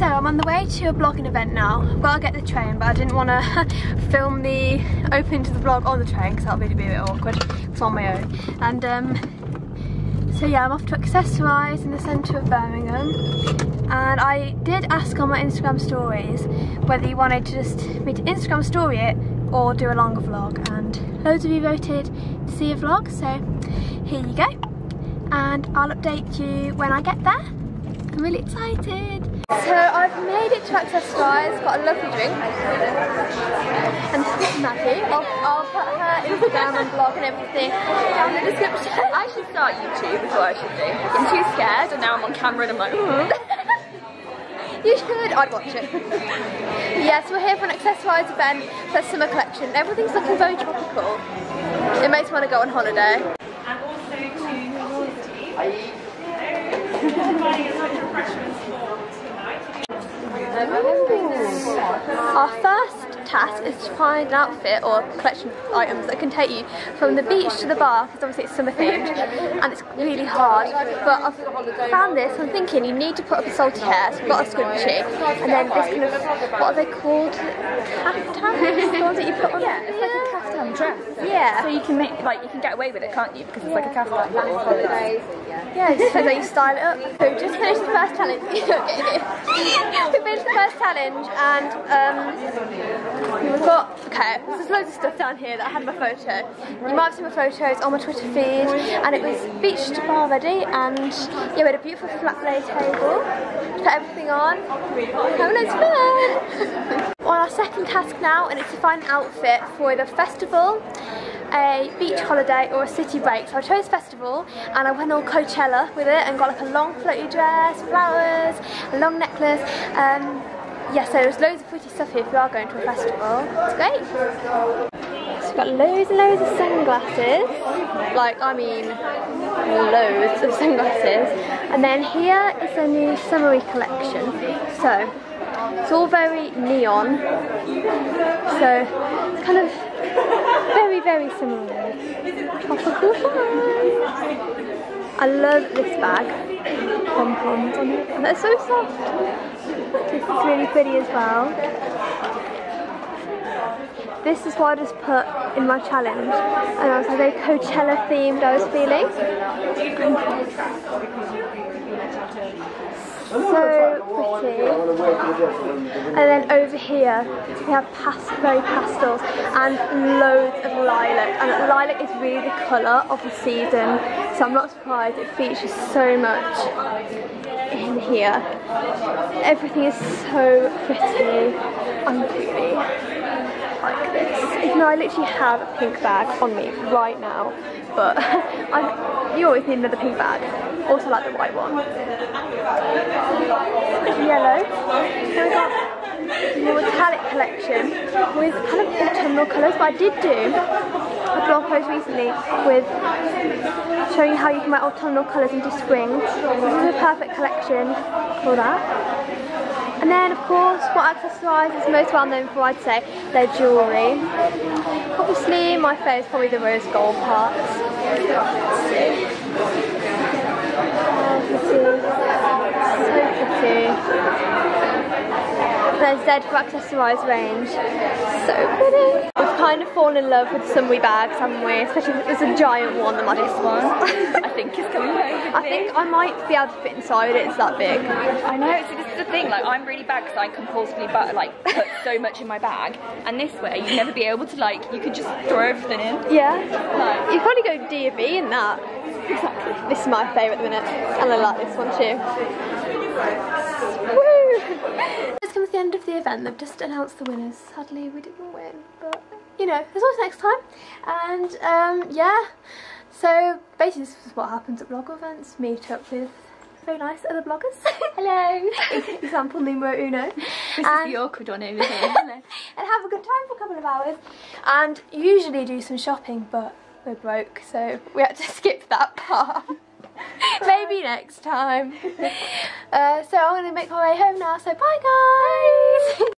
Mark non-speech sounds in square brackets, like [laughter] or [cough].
So I'm on the way to a blogging event now. I've got to get the train, but I didn't want to [laughs] film the opening to the vlog on the train because that would be a bit awkward. It's on my own. And um, so yeah, I'm off to Accessorize in the centre of Birmingham. And I did ask on my Instagram stories whether you wanted to just me to Instagram story it or do a longer vlog. And loads of you voted to see a vlog, so here you go. And I'll update you when I get there. I'm really excited. So I've made it to Accessorize, got a lovely drink. And this is Maggie. I'll, I'll put her Instagram and blog and everything down in the description. I should start YouTube before I should do. I'm too scared and now I'm on camera and I'm like, You should. I'd watch it. [laughs] yes, we're here for an Accessorize event for summer collection. Everything's looking very tropical. It makes me want to go on holiday. and also to for tonight. [laughs] First task is to find an outfit or collection of items that can take you from the beach to the bar, because obviously it's summer themed, and it's really hard. But I've found this, I'm thinking you need to put up a salty hair, so I've got a scrunchie, and then this kind of, what are they called? Caftan? The ones that you put on? yeah, it's like a caftan dress. Yeah. So you can make, like, you can get away with it, can't you? Because it's like a caftan little holiday. Yeah, so that you style it up. So we just finished the first challenge. [laughs] we finished the first challenge and um, we've got, okay, there's loads of stuff down here that I had my photo. You might have seen my photos on my Twitter feed and it was beach to bar ready and yeah, we had a beautiful flat lay table. Put everything on. Having loads of fun. on our second task now and it's to find an outfit for the festival a beach holiday or a city break. So I chose festival and I went all Coachella with it and got like a long floaty dress, flowers, a long necklace. Um, yeah, so there's loads of pretty stuff here if you are going to a festival. It's great. So we've got loads and loads of sunglasses. Like, I mean, loads of sunglasses. And then here is a new summery collection. So, it's all very neon. So, it's kind of very, very similar. Tropical. I love this bag. Pom poms on it. And they're so soft. This is really pretty as well. This is what I just put in my challenge. And I was like very Coachella themed I was feeling. So pretty. And then over here we have past, very pastels and loads of lilac. And lilac is really the colour of the season, so I'm not surprised it features so much in here. Everything is so pretty and pretty like this. Even though I literally have a pink bag on me right now, but [laughs] I, you always need another pink bag. Also like the white one. Yellow. So we got the metallic collection with kind of autumnal colours, but I did do a blog post recently with showing you how you can wear autumnal colours into spring. This is a perfect collection for that. And then of course what Accessorize is most well known for I'd say their jewellery. Obviously my favourite is probably the rose gold. Oh, pretty. So pretty. Zed for Accessorize range. So pretty. We've kind of fallen in love with summery bags, haven't we? Especially if there's a giant one the This one, I think it's coming [laughs] home I think I might be able to fit inside it, it's that big. I know, so this is the thing, like I'm really bad because I compulsively but, like put so much in my bag and this way you'd never be able to like, you could just throw everything in. Yeah. Like, You'd probably go D or B in that. Exactly. This is my favourite at the minute. And I like this one too. Woo! It's come to the end of the event. They've just announced the winners. Sadly, we didn't win, but you know, there's always next time. And um, yeah, so basically, this is what happens at blog events. Meet up with very nice other bloggers. [laughs] Hello. [laughs] Example numero uno. this And- is the awkward one over here. [laughs] And have a good time for a couple of hours and usually do some shopping but we're broke so we had to skip that part [laughs] maybe next time. [laughs] Uh, so I'm going to make my way home now so bye guys